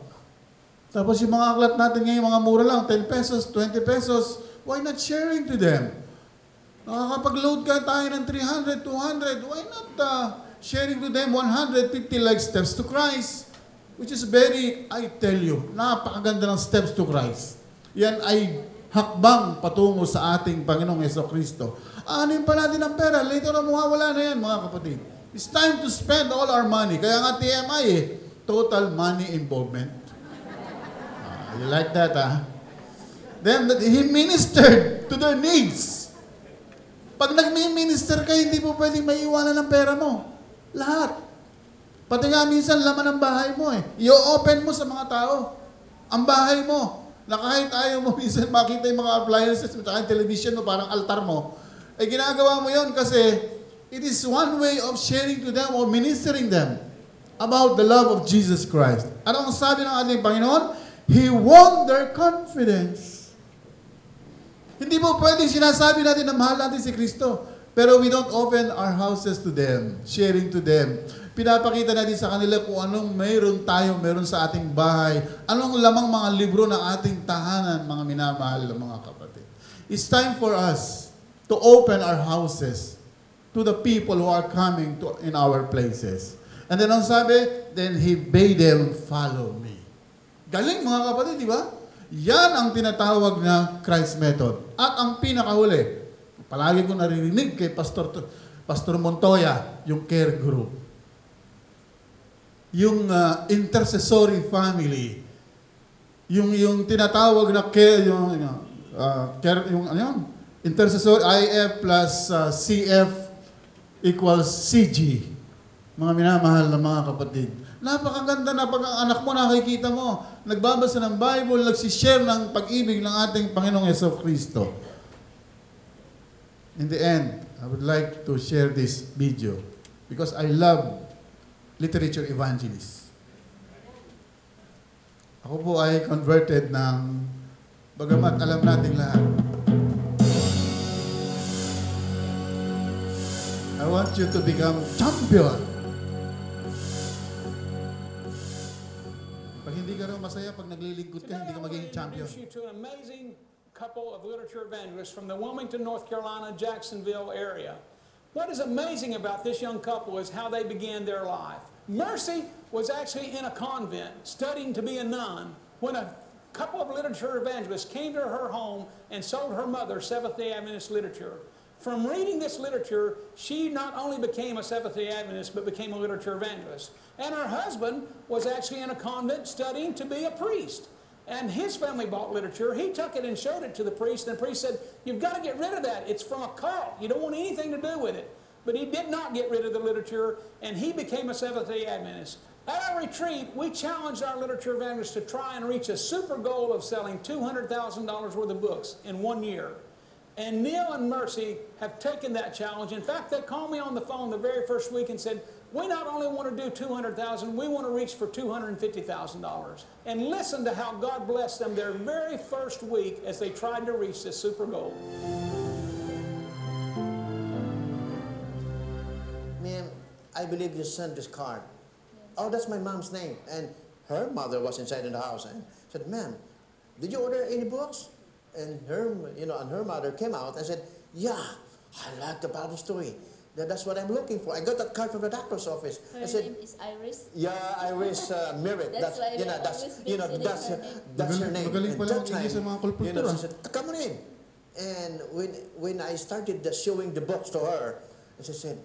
Tapos yung mga aklat natin ngayon, mga mura lang, 10 pesos, 20 pesos, why not sharing to them? Nakakapag-load ka tayo ng 300, 200, why not uh, sharing to them 150 like steps to Christ? Which is very, I tell you, napakaganda ng steps to Christ. Yan ay hakbang patungo sa ating Panginoong Yeso Kristo. Anin pa natin ang pera, later na mawawala na yan mga kapatid. It's time to spend all our money. Kaya nga TMI eh, total money involvement. Ah, you like that ah? Then that he ministered to their needs. Pag nag-minister ka, hindi mo pwedeng maiwanan ng pera mo. Lahat. Pati nga minsan laman ng bahay mo eh. I-open mo sa mga tao. Ang bahay mo. Na kahit ayaw mo minsan makita yung mga appliances at yung television mo, parang altar mo. Eh ginagawa mo yon kasi it is one way of sharing to them or ministering them about the love of Jesus Christ. Ano ang sabi ng ating Panginoon? He won their confidence. Hindi mo pwede sinasabi natin na mahal natin si Kristo. Pero we don't open our houses to them, sharing to them. Pinapakita natin sa kanila kung anong mayroon tayo, mayroon sa ating bahay. Anong lamang mga libro ng ating tahanan, mga minamahal ng mga kapatid. It's time for us to open our houses to the people who are coming to in our places. And then ang sabi, then he bade them follow me. Galing mga kapatid, di ba? Yan ang tinatawag na Christ method. At ang pinakahuli, palagi ko naririnig kay Pastor Pastor Montoya, yung care group. Yung uh, intercessory family. Yung yung tinatawag na care yung uh, care yung ano yun? Intercessory IF plus uh, CF equals CG. Mga minamahal na mga kapatid. Napakaganda na pag ang anak mo nakikita mo, nagbabasa ng Bible, nagsishare ng pag-ibig ng ating Panginoong Yeso Kristo. In the end, I would like to share this video because I love literature evangelists. Ako po ay converted ng bagamat alam nating lahat. Want you to become champion. Pag hindi ka raw masaya, pag naglilingkod ka, hindi ka magiging champion. introduce you to an amazing couple of literature evangelists from the Wilmington, North Carolina, Jacksonville area. What is amazing about this young couple is how they began their life. Mercy was actually in a convent studying to be a nun when a couple of literature evangelists came to her home and sold her mother Seventh day Adventist literature. From reading this literature, she not only became a Seventh day Adventist, but became a literature evangelist. And her husband was actually in a convent studying to be a priest. And his family bought literature. He took it and showed it to the priest. And the priest said, You've got to get rid of that. It's from a cult. You don't want anything to do with it. But he did not get rid of the literature, and he became a Seventh day Adventist. At our retreat, we challenged our literature evangelists to try and reach a super goal of selling $200,000 worth of books in one year. And Neil and Mercy have taken that challenge. In fact, they called me on the phone the very first week and said, We not only want to do 200,000, we want to reach for $250,000. And listen to how God blessed them their very first week as they tried to reach this super goal. Ma'am, I believe you sent this card. Oh, that's my mom's name. And her mother was inside in the house and said, ma'am, did you order any books? And her, you know, and her mother came out and said, yeah, I like the Bible story. That- That's what I'm looking for. I got that card from the doctor's office. Her I said, name is Iris. yeah, Iris uh, Merritt. That's why you we know, that's, always you know, mention that's, her name. that's her name. magaling And pala that makinig sa mga you know, she said, come on in. And when, when I started the showing the books to her, she said,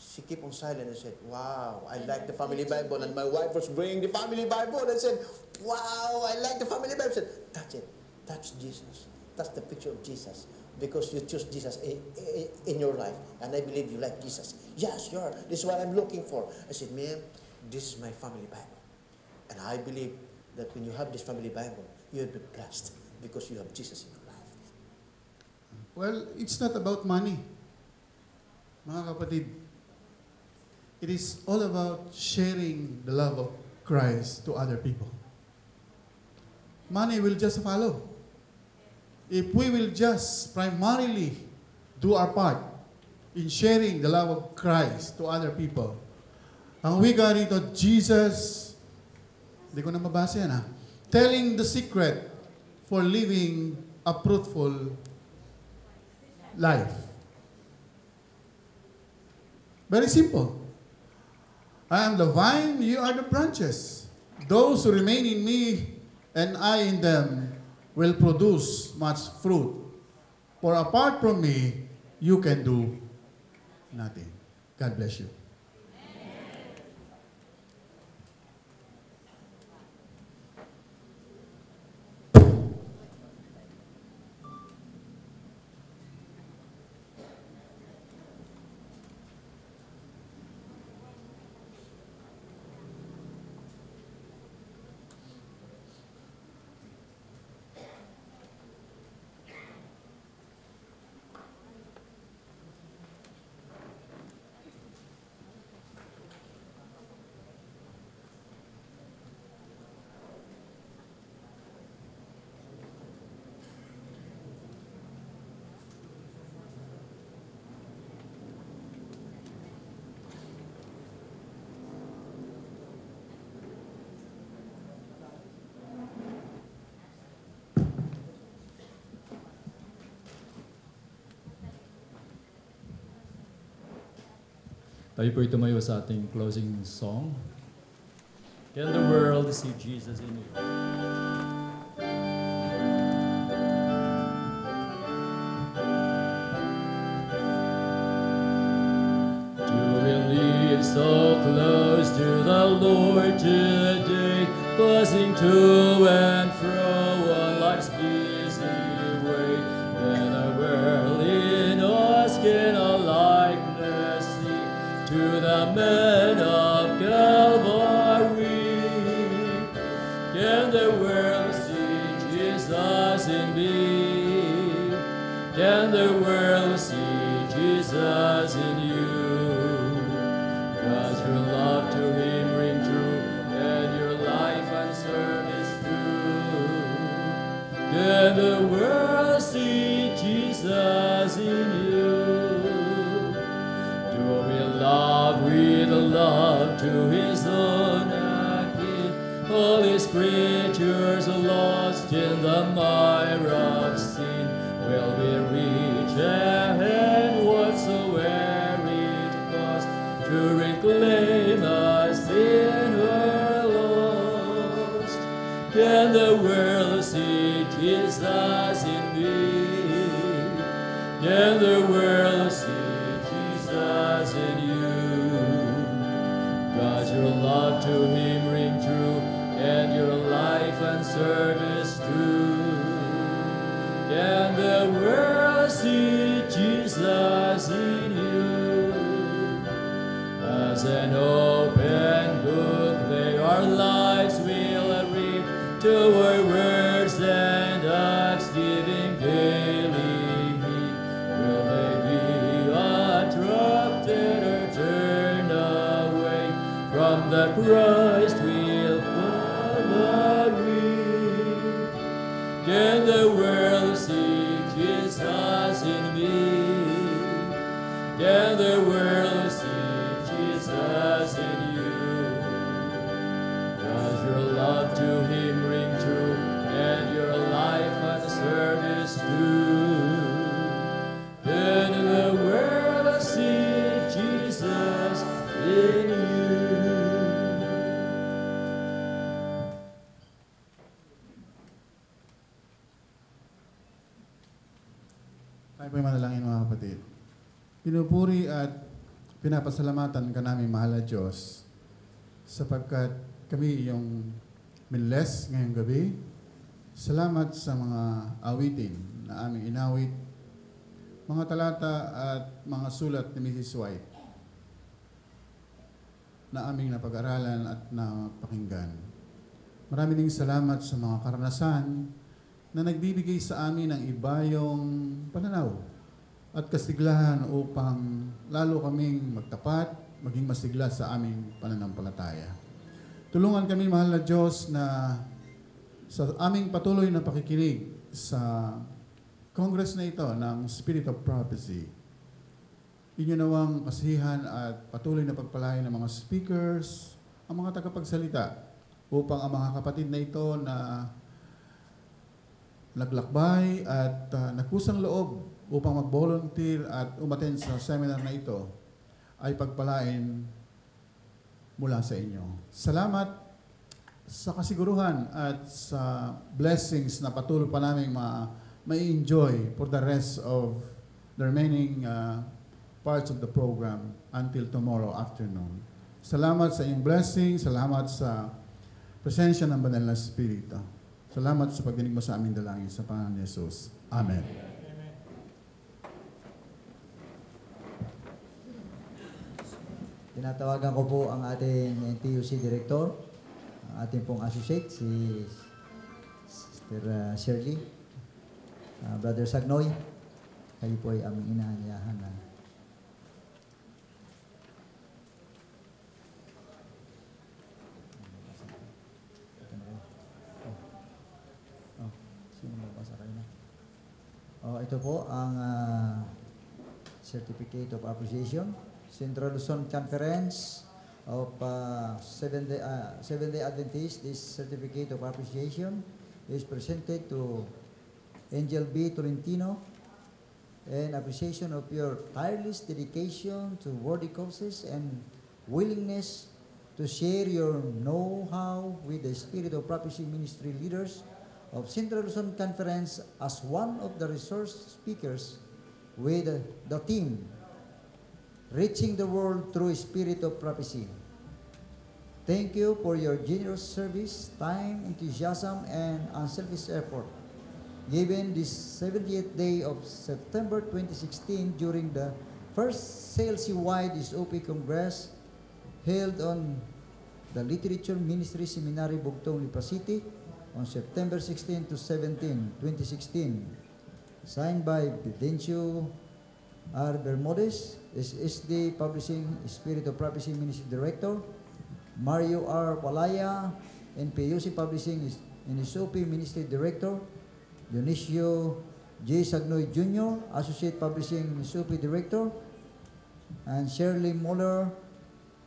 she kept on silent and said, wow, I like the family Bible. And my wife was bringing the family Bible and said, wow, I like the family Bible. I said, that's it. That's Jesus. That's the picture of Jesus. Because you choose Jesus in, your life. And I believe you like Jesus. Yes, you are. This is what I'm looking for. I said, ma'am, this is my family Bible. And I believe that when you have this family Bible, you'll be blessed because you have Jesus in your life. Well, it's not about money. Mga kapatid, it is all about sharing the love of Christ to other people. Money will just follow. If we will just primarily do our part in sharing the love of Christ to other people, ang wika rito, Jesus, hindi ko na mabasa yan ha, telling the secret for living a fruitful life. Very simple. I am the vine, you are the branches. Those who remain in me and I in them will produce much fruit. For apart from me, you can do nothing. God bless you. Tayo po'y tumayo sa ating closing song. Can the world see Jesus in you? An open book, they our lives will read to our words and acts giving daily heed. Will they be attracted or turn away? that Christ will pinapasalamatan ka namin, mahal na Diyos, sapagkat kami yung minles ngayong gabi. Salamat sa mga awitin na aming inawit, mga talata at mga sulat ni Mrs. White na aming napag-aralan at napakinggan. Marami ding salamat sa mga karanasan na nagbibigay sa amin ng ibayong pananaw at kasiglahan upang lalo kaming magtapat, maging masigla sa aming pananampalataya. Tulungan kami, mahal na Diyos, na sa aming patuloy na pakikinig sa Congress na ito ng Spirit of Prophecy, inyo nawang kasihan at patuloy na pagpalain ng mga speakers, ang mga tagapagsalita, upang ang mga kapatid na ito na naglakbay at uh, nagkusang loob upang mag-volunteer at umaten sa seminar na ito ay pagpalain mula sa inyo. Salamat sa kasiguruhan at sa blessings na patuloy pa namin ma may enjoy for the rest of the remaining uh, parts of the program until tomorrow afternoon. Salamat sa iyong blessing, salamat sa presensya ng Banal na Espiritu. Salamat sa pagdinig mo sa aming dalangin sa pangalan ni Jesus. Amen. Tinatawagan ko po ang ating NTUC Director, ang ating pong associate, si Sister uh, Shirley, uh, Brother Sagnoy. Kayo po ay aming inaanyahan na Oh, ito po ang ah, Certificate of Appreciation, Central Luzon Conference of uh, Seventh Day, uh, Seventh Adventist. This Certificate of Appreciation is presented to Angel B. Tolentino in appreciation of your tireless dedication to worthy causes and willingness to share your know-how with the Spirit of Prophecy Ministry leaders of Central Luzon Conference as one of the resource speakers with the team Reaching the World Through Spirit of Prophecy. Thank you for your generous service, time, enthusiasm, and unselfish effort. Given this 70th day of September 2016 during the first CLC-wide SOP Congress held on the Literature Ministry Seminary, Bugtong, Lipa City on September 16 to 17, 2016. Signed by Videncio R. Bermudez, SSD Publishing Spirit of Prophecy Ministry Director, Mario R. Palaya, NPUC Publishing and SOP Ministry Director, Dionisio J. Sagnoy Jr., Associate Publishing and SOP Director, and Shirley Muller,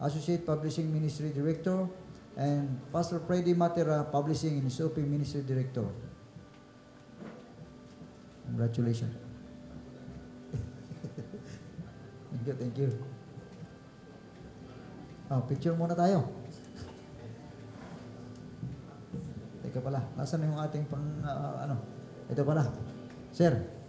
Associate Publishing Ministry Director, and Pastor Freddy Matera, Publishing and SOP Ministry Director. Congratulations. Thank you, thank you. Oh, picture muna tayo. Teka pala, nasaan yung ating pang, ah, ano? Ito pala. Sir.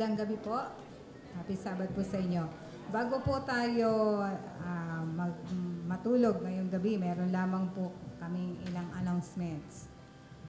Magandang gabi po. Happy Sabbath po sa inyo. Bago po tayo ah, mag- matulog ngayong gabi, meron lamang po kaming ilang announcements.